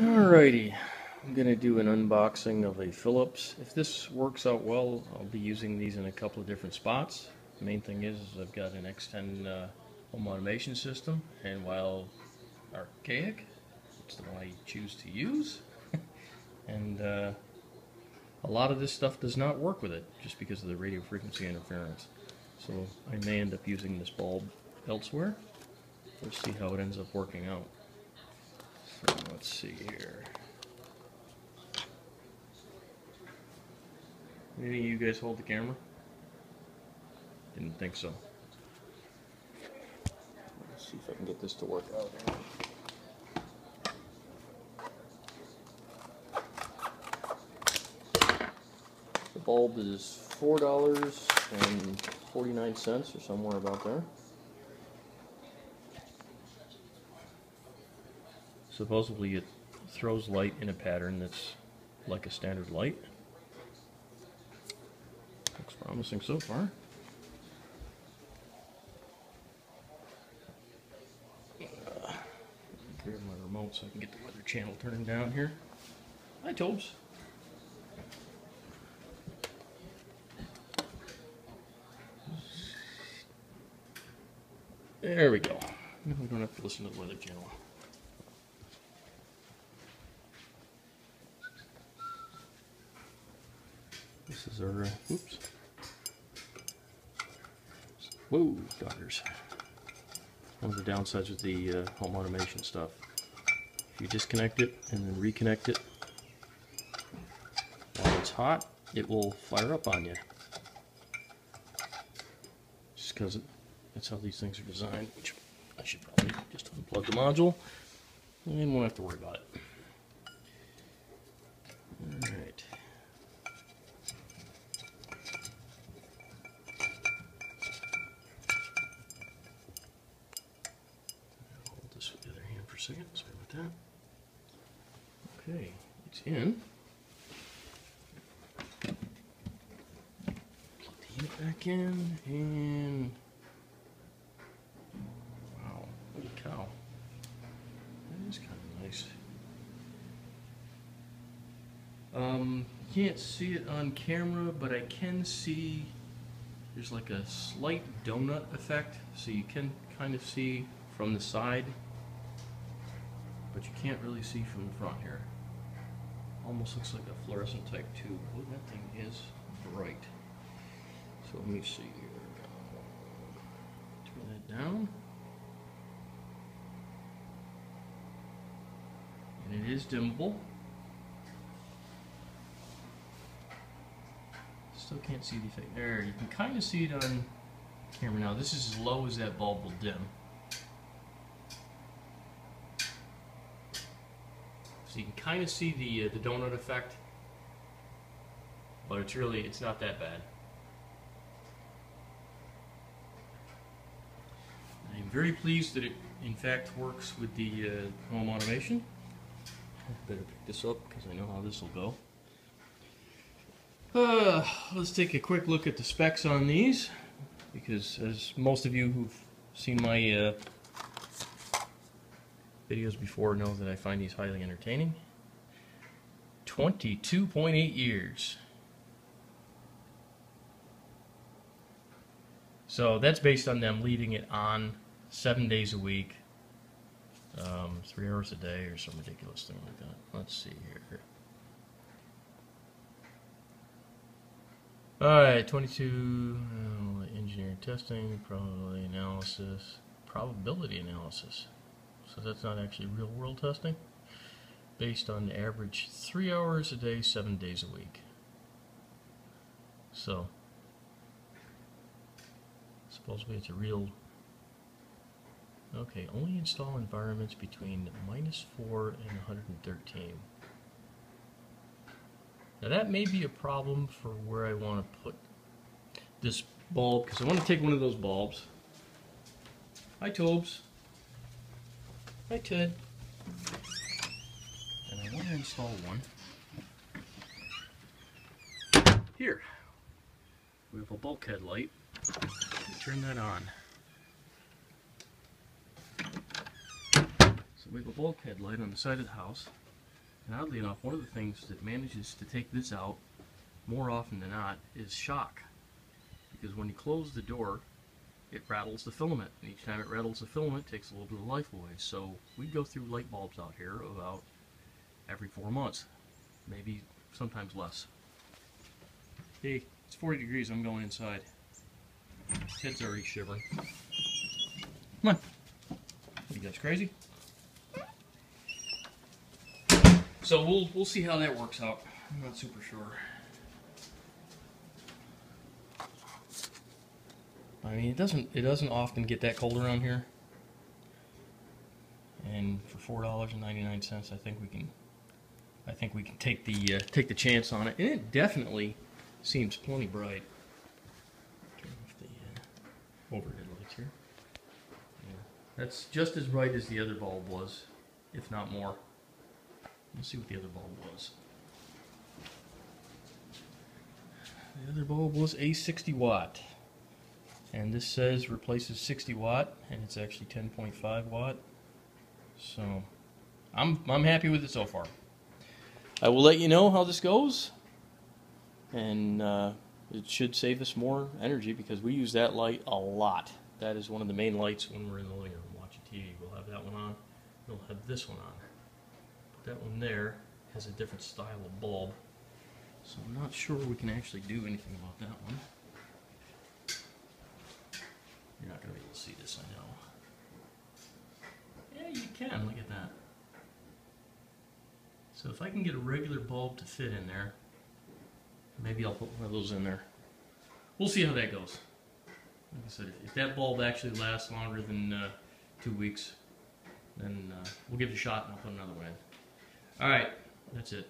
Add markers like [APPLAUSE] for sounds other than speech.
Alrighty, I'm going to do an unboxing of a Philips. If this works out well, I'll be using these in a couple of different spots. The main thing is, is I've got an X10 uh, home automation system, and while archaic, it's the one I choose to use. [LAUGHS] and uh, a lot of this stuff does not work with it, just because of the radio frequency interference. So I may end up using this bulb elsewhere. We'll see how it ends up working out. Let's see here. Any of you guys hold the camera? Didn't think so. Let's see if I can get this to work out. The bulb is four dollars and forty-nine cents or somewhere about there. Supposedly it throws light in a pattern that's like a standard light. Looks promising so far. Uh, grab my remote so I can get the weather channel turning down here. Hi, Tobes. There we go. Now We don't have to listen to the weather channel. This is our, oops. Whoa, daughters. One of the downsides with the uh, home automation stuff. If you disconnect it and then reconnect it while it's hot, it will fire up on you. Just because that's how these things are designed, which I should probably just unplug the module and we won't have to worry about it. Alright. Hold this with the other hand for a second. Sorry about that. Okay, it's in. Plug unit back in and wow, holy cow. That is kind of nice. Um, can't see it on camera, but I can see there's like a slight donut effect, so you can kind of see from the side, but you can't really see from the front here. Almost looks like a fluorescent type tube. Oh, that thing is bright. So let me see here. Turn that down. And it is dimmable. Still can't see the effect. There, you can kind of see it on camera now. This is as low as that bulb will dim. So you can kind of see the uh, the donut effect, but it's really it's not that bad. I'm very pleased that it in fact works with the uh, home automation. Better pick this up because I know how this will go. Uh, let's take a quick look at the specs on these because as most of you who've seen my uh, videos before know that I find these highly entertaining. 22.8 years. So that's based on them leaving it on seven days a week, um, three hours a day, or some ridiculous thing like that. Let's see here. Alright, 22 uh, engineering testing, probability analysis, probability analysis. So that's not actually real world testing. Based on average three hours a day, seven days a week. So, supposedly it's a real. Okay, only install environments between minus 4 and 113. Now that may be a problem for where I want to put this bulb, because I want to take one of those bulbs. Hi Tobes. Hi Ted. And I want to install one. Here. We have a bulkhead light. Turn that on. So we have a bulkhead light on the side of the house. And oddly enough, one of the things that manages to take this out more often than not is shock. Because when you close the door, it rattles the filament. And each time it rattles the filament, it takes a little bit of life away. So we go through light bulbs out here about every four months, maybe sometimes less. Hey, it's 40 degrees. I'm going inside. Head's already shivering. Come on. You guys crazy? So we'll we'll see how that works out. I'm not super sure. I mean, it doesn't it doesn't often get that cold around here. And for four dollars and ninety nine cents, I think we can I think we can take the uh, take the chance on it. And it definitely seems plenty bright. Turn off the uh, overhead lights here. Yeah, that's just as bright as the other bulb was, if not more. Let's see what the other bulb was. The other bulb was a 60 watt. And this says replaces 60 watt, and it's actually 10.5 watt. So, I'm, I'm happy with it so far. I will let you know how this goes. And uh, it should save us more energy because we use that light a lot. That is one of the main lights when we're in the living room watching TV. We'll have that one on. We'll have this one on. That one there has a different style of bulb. So I'm not sure we can actually do anything about that one. You're not going to be able to see this, I know. Yeah, you can. Look at that. So if I can get a regular bulb to fit in there, maybe I'll put one of those in there. We'll see how that goes. Like I said, if, if that bulb actually lasts longer than uh, two weeks, then uh, we'll give it a shot and I'll put another one in. All right, that's it.